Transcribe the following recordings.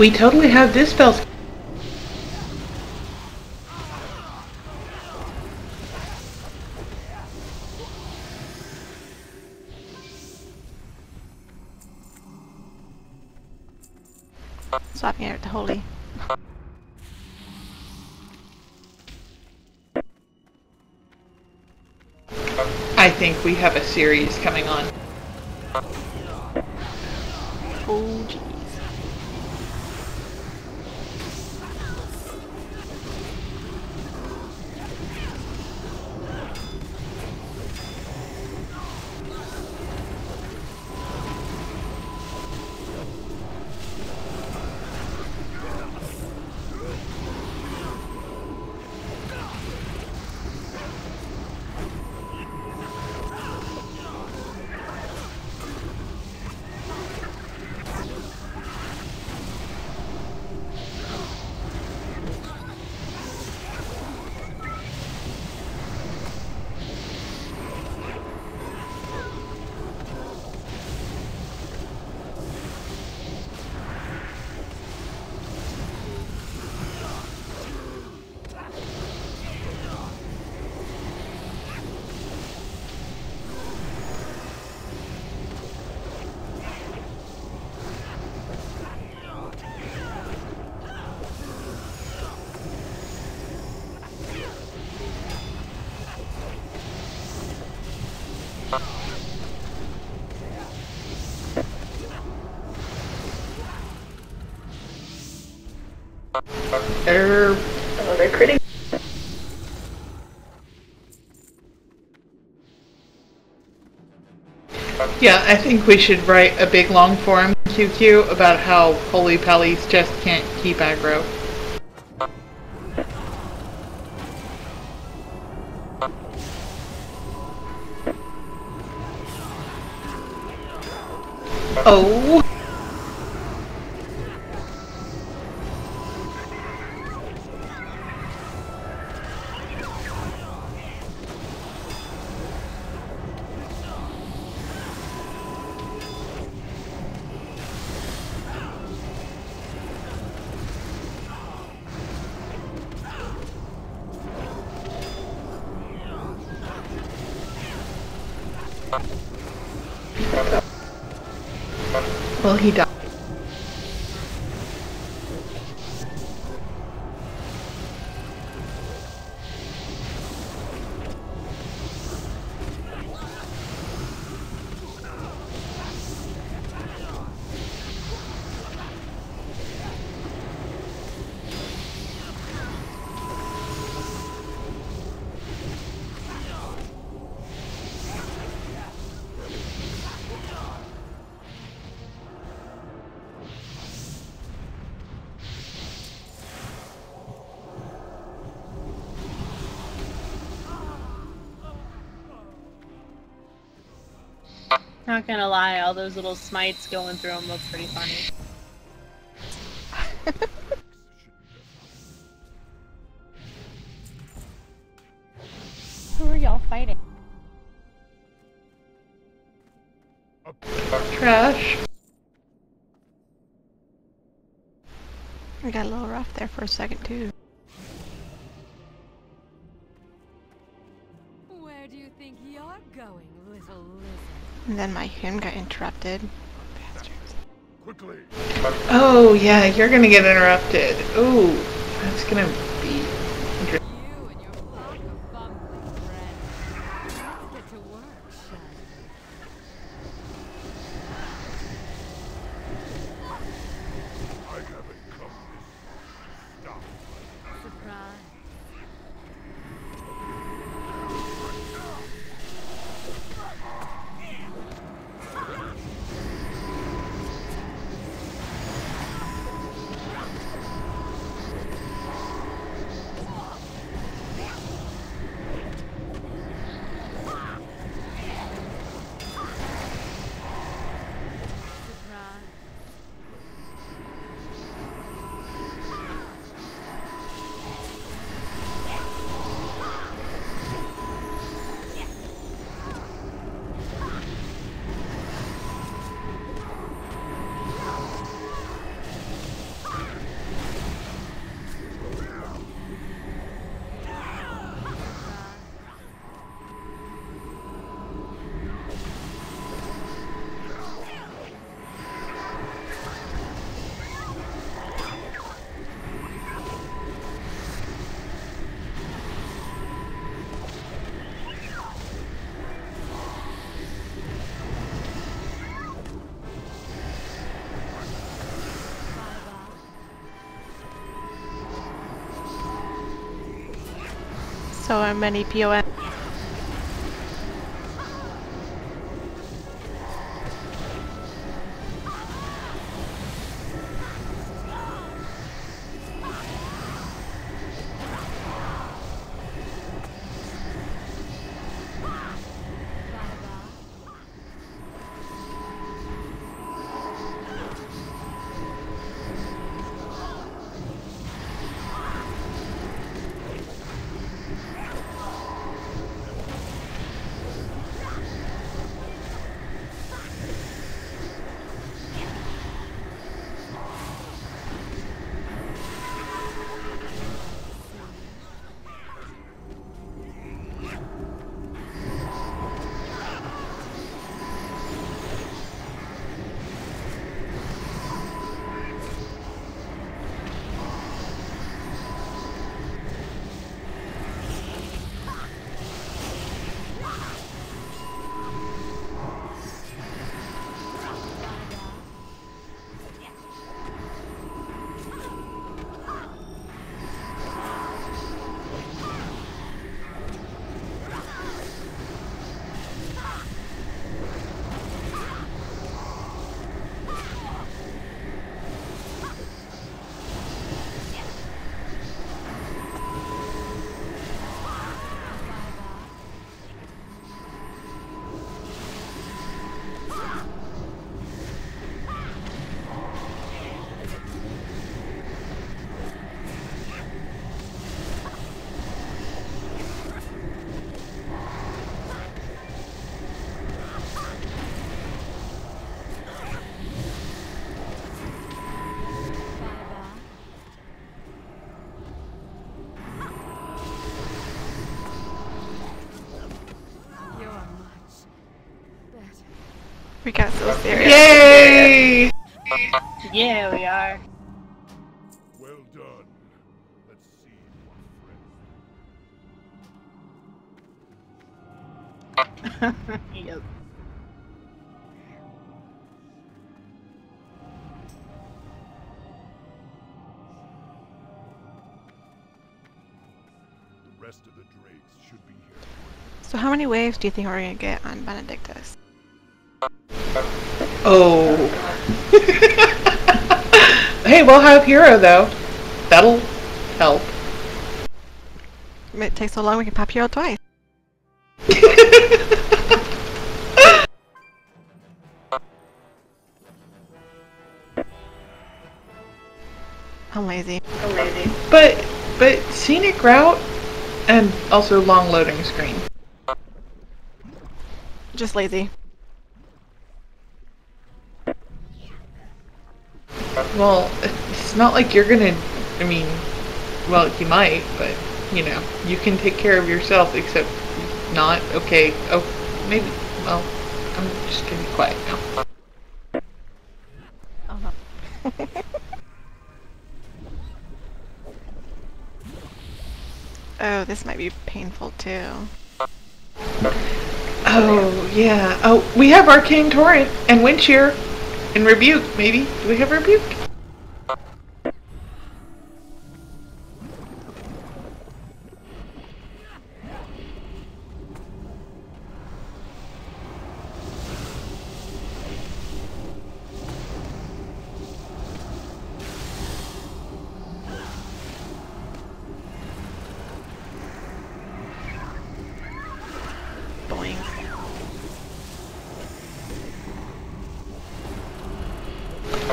We totally have dispels. Swapping it to holy. I think we have a series coming on. Oh yeah, I think we should write a big long forum QQ about how Holy Pallies just can't keep aggro. Oh. Well, he died. Not gonna lie, all those little smites going through them look pretty funny. Who are y'all fighting? Trash. I got a little rough there for a second too. And then my hymn got interrupted. Quickly! Oh, yeah, you're gonna get interrupted. Ooh, that's gonna be. So many POM. We got serious. Yay! Yeah, we are. Well done. Let's see what friends. yep. The rest of the Drakes should be here. So how many waves do you think we're gonna get on Benedictus? Oh. hey, we'll have Hero though. That'll help. It takes so long we can pop hero twice. I'm lazy. I'm lazy. But but scenic route and also long loading screen. Just lazy. Well, it's not like you're gonna. I mean, well, you might, but you know, you can take care of yourself. Except not. Okay. Oh, maybe. Well, I'm just gonna be quiet now. Oh no. oh, this might be painful too. Oh yeah. Oh, we have Arcane Torrent and Wind Shear and Rebuke. Maybe. Do we have Rebuke?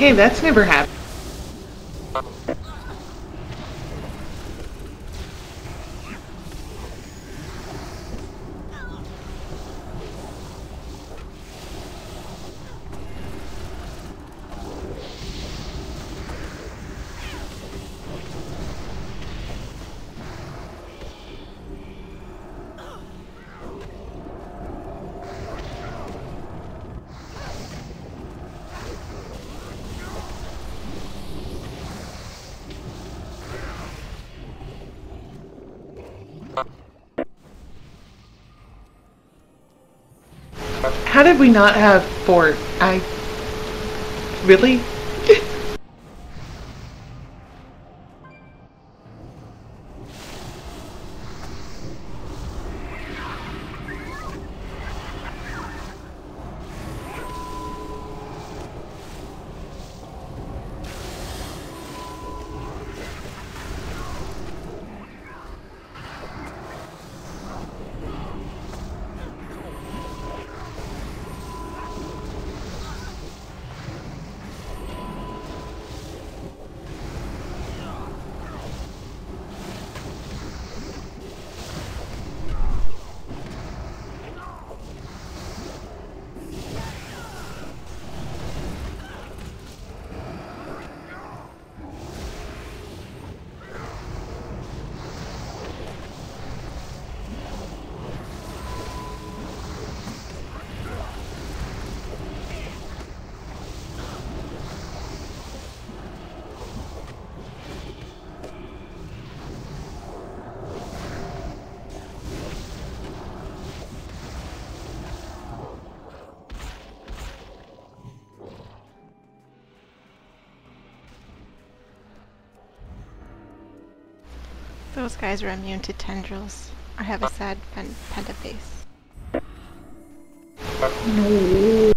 Hey, that's never happened. How did we not have Fort? I. Really? Those guys are immune to tendrils. I have a uh. sad pen- panda face. No.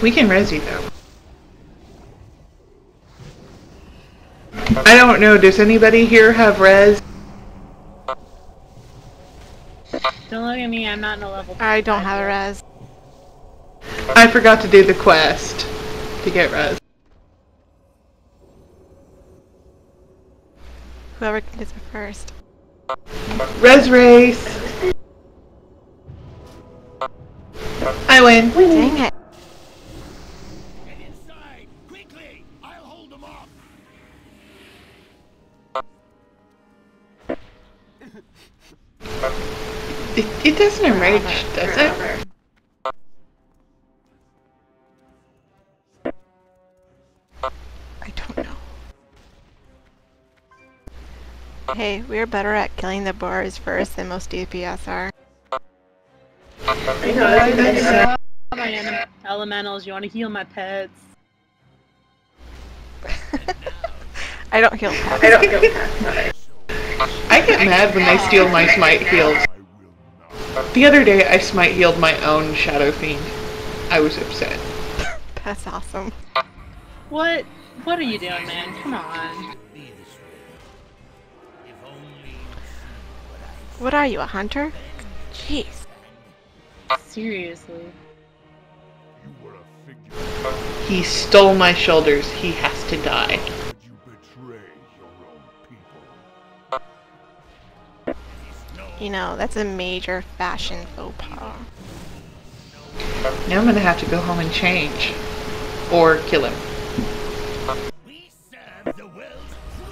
We can res you though. I don't know, does anybody here have res? Don't look at me, I'm not in a level I don't have a yet. res. I forgot to do the quest to get res. Whoever gets it first. Res race! I win. Dang it. Get inside! Quickly! I'll hold them off! It, it doesn't enrage, does it? Hey, we're better at killing the bars first than most DPS are. My ele- elementals, you want to heal my pets? I don't heal pets. I get mad when they steal my smite heals. I will not. The other day I smite healed my own Shadow Fiend. I was upset. That's awesome. What? What are you doing, man? Come on. What are you, a hunter? Jeez. Seriously. You were a figure. He stole my shoulders. He has to die. Did you betray your own people? You know, that's a major fashion faux pas. Now I'm gonna have to go home and change. Or kill him.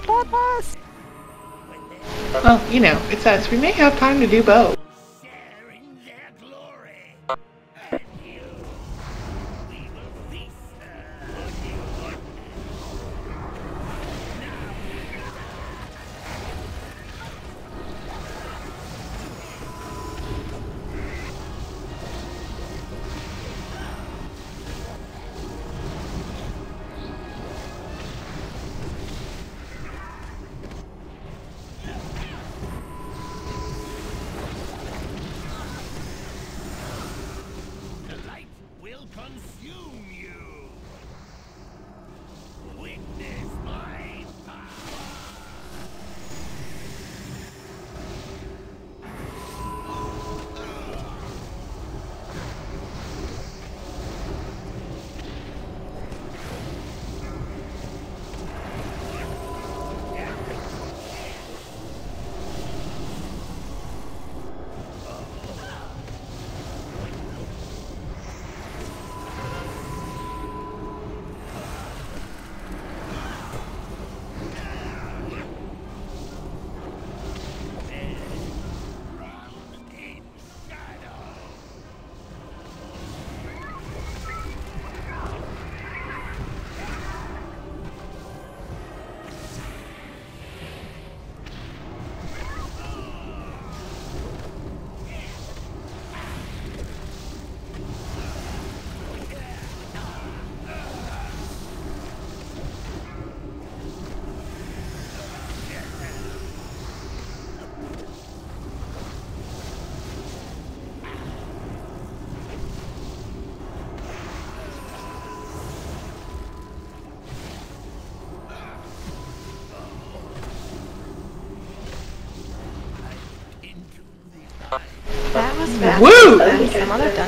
Blood loss! Well, you know, it's us. We may have time to do both.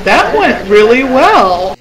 That went really well.